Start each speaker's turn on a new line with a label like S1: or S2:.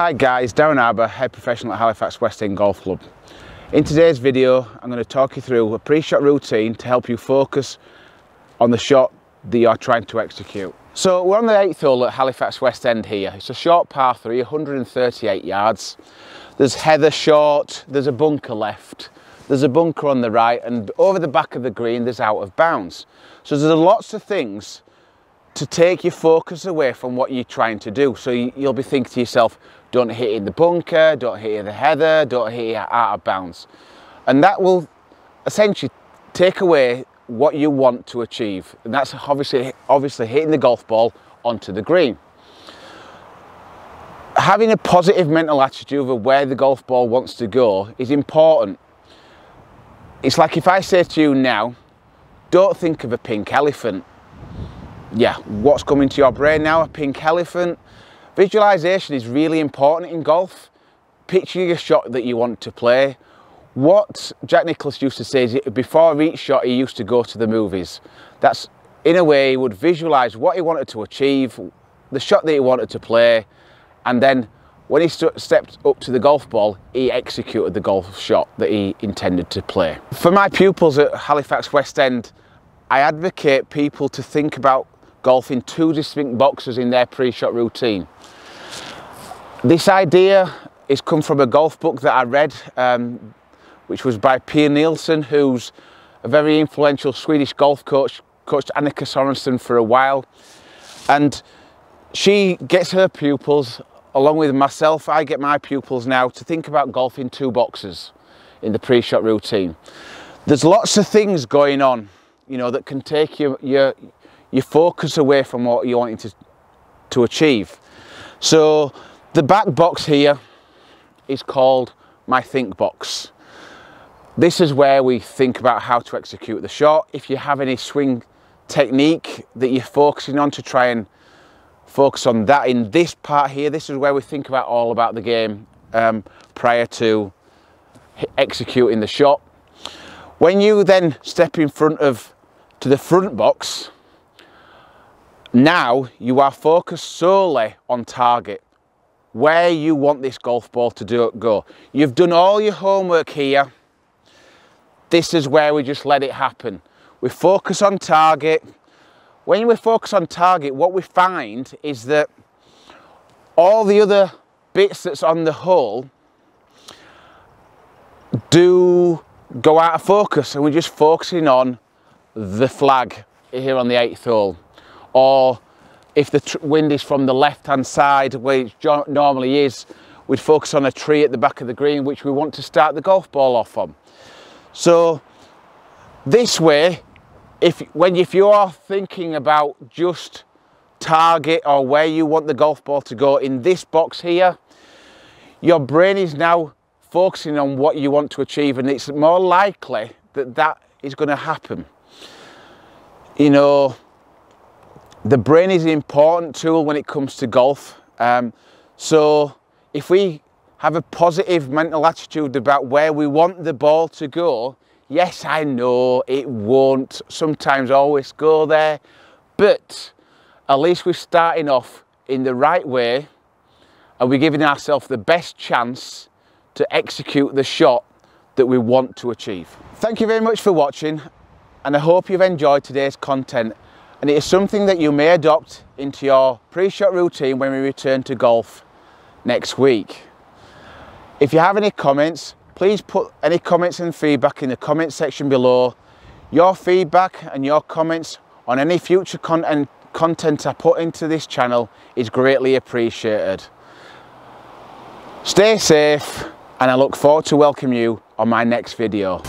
S1: Hi guys, Darren Arber, head professional at Halifax West End Golf Club. In today's video, I'm going to talk you through a pre-shot routine to help you focus on the shot that you're trying to execute. So we're on the 8th hole at Halifax West End here. It's a short par 3, 138 yards. There's heather short, there's a bunker left, there's a bunker on the right and over the back of the green there's out of bounds. So there's lots of things to take your focus away from what you're trying to do. So you'll be thinking to yourself, don't hit in the bunker, don't hit in the heather, don't hit out of bounds. And that will essentially take away what you want to achieve. And that's obviously, obviously hitting the golf ball onto the green. Having a positive mental attitude of where the golf ball wants to go is important. It's like if I say to you now, don't think of a pink elephant. Yeah, what's coming to your brain now? A pink elephant? Visualization is really important in golf. Picture your shot that you want to play. What Jack Nicklaus used to say is before each shot he used to go to the movies. That's in a way he would visualize what he wanted to achieve, the shot that he wanted to play, and then when he stepped up to the golf ball, he executed the golf shot that he intended to play. For my pupils at Halifax West End, I advocate people to think about golf in two distinct boxes in their pre-shot routine. This idea is come from a golf book that I read, um, which was by Pia Nilsson, who's a very influential Swedish golf coach, coached Annika Sorenstam for a while. And she gets her pupils along with myself, I get my pupils now to think about golf in two boxes in the pre-shot routine. There's lots of things going on, you know, that can take your, your, your focus away from what you're wanting to, to achieve. So the back box here is called my think box. This is where we think about how to execute the shot. If you have any swing technique that you're focusing on to try and focus on that in this part here. This is where we think about all about the game um, prior to executing the shot. When you then step in front of to the front box, now you are focused solely on target, where you want this golf ball to do, go. You've done all your homework here. This is where we just let it happen. We focus on target, when we focus on target, what we find is that all the other bits that's on the hole do go out of focus and we're just focusing on the flag here on the eighth hole or if the wind is from the left hand side where it normally is we'd focus on a tree at the back of the green which we want to start the golf ball off on so this way if when if you are thinking about just target or where you want the golf ball to go in this box here, your brain is now focusing on what you want to achieve and it's more likely that that is going to happen. You know, the brain is an important tool when it comes to golf. Um, so if we have a positive mental attitude about where we want the ball to go, Yes, I know it won't sometimes always go there, but at least we're starting off in the right way and we're giving ourselves the best chance to execute the shot that we want to achieve. Thank you very much for watching and I hope you've enjoyed today's content and it is something that you may adopt into your pre-shot routine when we return to golf next week. If you have any comments, please put any comments and feedback in the comment section below. Your feedback and your comments on any future content, content I put into this channel is greatly appreciated. Stay safe and I look forward to welcoming you on my next video.